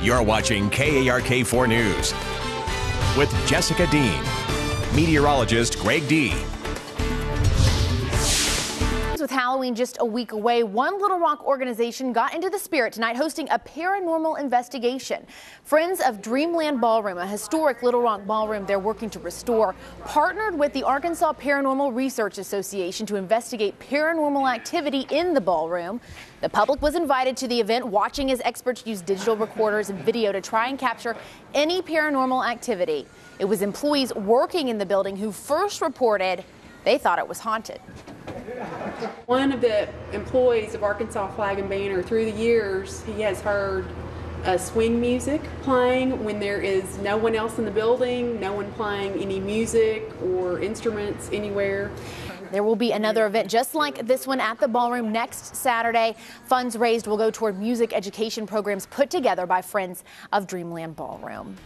You're watching KARK 4 News with Jessica Dean, meteorologist Greg D. With Halloween just a week away, one Little Rock organization got into the spirit tonight hosting a paranormal investigation. Friends of Dreamland Ballroom, a historic Little Rock ballroom they're working to restore, partnered with the Arkansas Paranormal Research Association to investigate paranormal activity in the ballroom. The public was invited to the event, watching as experts use digital recorders and video to try and capture any paranormal activity. It was employees working in the building who first reported they thought it was haunted. One of the employees of Arkansas Flag and Banner, through the years, he has heard uh, swing music playing when there is no one else in the building, no one playing any music or instruments anywhere. There will be another event just like this one at the ballroom next Saturday. Funds raised will go toward music education programs put together by Friends of Dreamland Ballroom.